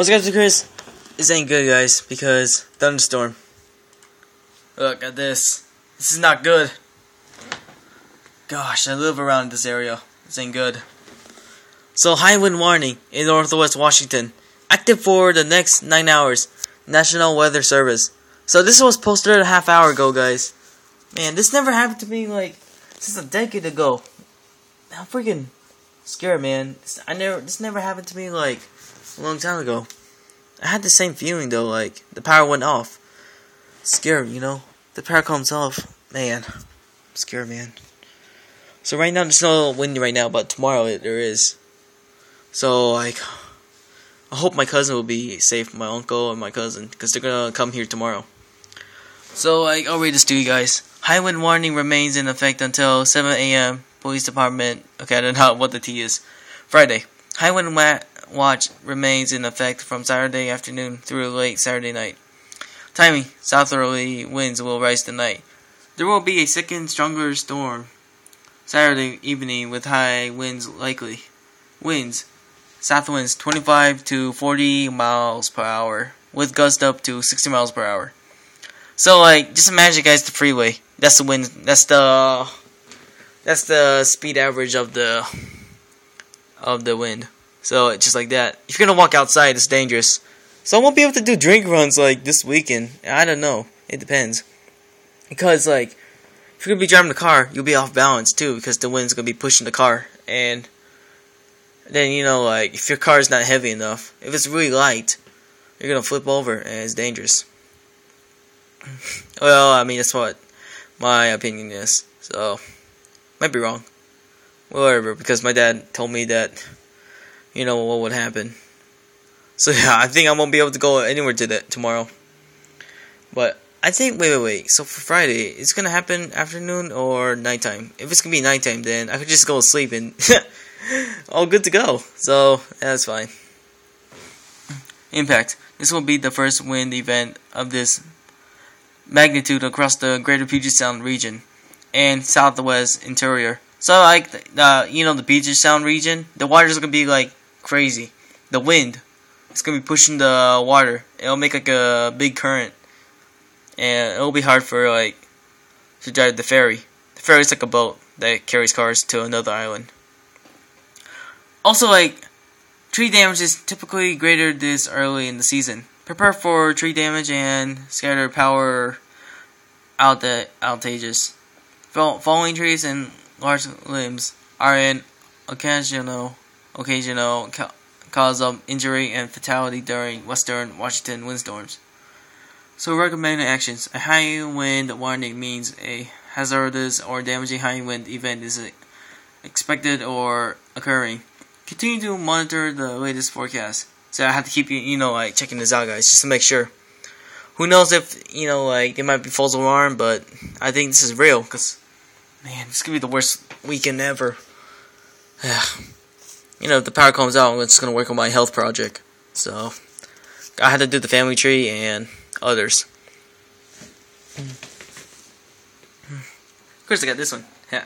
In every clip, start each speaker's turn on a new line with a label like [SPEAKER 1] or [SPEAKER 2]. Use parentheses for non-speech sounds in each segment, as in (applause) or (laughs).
[SPEAKER 1] What's up? Chris? This ain't good, guys, because thunderstorm. Look at this. This is not good. Gosh, I live around this area. This ain't good. So, high wind warning in northwest Washington. Active for the next 9 hours. National Weather Service. So, this was posted a half hour ago, guys. Man, this never happened to me, like, since a decade ago. I'm freaking scared, man. I never, this never happened to me, like, a long time ago. I had the same feeling though, like the power went off. Scared, you know. The power comes off, man. Scared, man. So right now there's no windy right now, but tomorrow it, there is. So like, I hope my cousin will be safe, my uncle and my cousin, because they're gonna come here tomorrow. So like, I'll read this to you guys. High wind warning remains in effect until 7 a.m. Police department. Okay, I don't know (laughs) what the T is. Friday. High wind watch remains in effect from Saturday afternoon through late Saturday night. Timing: southerly winds will rise tonight. There will be a second stronger storm Saturday evening with high winds likely. Winds: south winds 25 to 40 miles per hour with gusts up to 60 miles per hour. So like, just imagine, guys, the freeway. That's the wind. That's the that's the speed average of the of the wind. So just like that. If you're gonna walk outside, it's dangerous. So I won't be able to do drink runs like this weekend. I don't know. It depends. Because like, if you're gonna be driving the car, you'll be off balance too because the wind's gonna be pushing the car, and then you know like if your car is not heavy enough, if it's really light, you're gonna flip over and it's dangerous. (laughs) well, I mean that's what my opinion is. So might be wrong. Whatever, because my dad told me that you know what would happen. So (laughs) yeah, I think I won't be able to go anywhere to that tomorrow. But I think wait wait wait. So for Friday, it's gonna happen afternoon or nighttime. If it's gonna be nighttime, then I could just go to sleep and (laughs) all good to go. So that's fine. Impact. This will be the first wind event of this magnitude across the Greater Puget Sound region and Southwest Interior. So like the uh, you know the Puget Sound region, the water's gonna be like crazy. The wind, it's gonna be pushing the water. It'll make like a big current, and it'll be hard for like to drive the ferry. The ferry is like a boat that carries cars to another island. Also, like tree damage is typically greater this early in the season. Prepare for tree damage and scattered power out the outages. Falling trees and large limbs are an occasional occasional ca- cause of injury and fatality during western Washington windstorms. So recommended actions. A high wind warning means a hazardous or damaging high wind event is expected or occurring. Continue to monitor the latest forecast. So I have to keep you, you know, like checking this out, guys, just to make sure. Who knows if you know, like it might be false alarm, but I think this is real because, man, this could be the worst weekend ever. you know, if the power comes out, I'm just gonna work on my health project. So I had to do the family tree and others. Of course, I got this one. Yeah.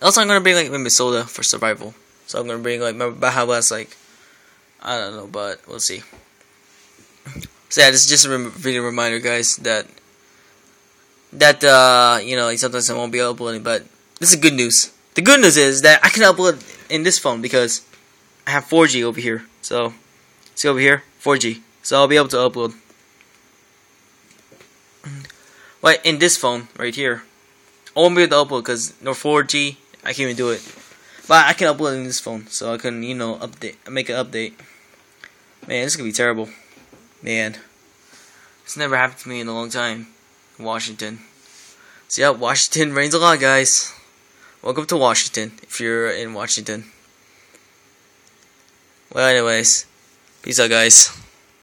[SPEAKER 1] Also, I'm gonna bring like maybe soda for survival. So I'm gonna bring like my Bahamas like I don't know, but we'll see. So yeah, this is just a rem- video reminder, guys, that that uh you know sometimes I won't be uploading, but this is good news. The good news is that I can upload in this phone because I have 4G over here. So see over here, 4G. So I'll be able to upload. But in this phone right here, I won't be able to upload because no 4G. I can't even do it. But I can upload in this phone, so I can you know update, make an update. Man, this is gonna be terrible. Man, it's never happened to me in a long time. In Washington. So yeah, Washington rains a lot, guys. Welcome to Washington, if you're in Washington. Well, anyways, peace out, guys.